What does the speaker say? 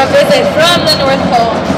a visit from the North Pole.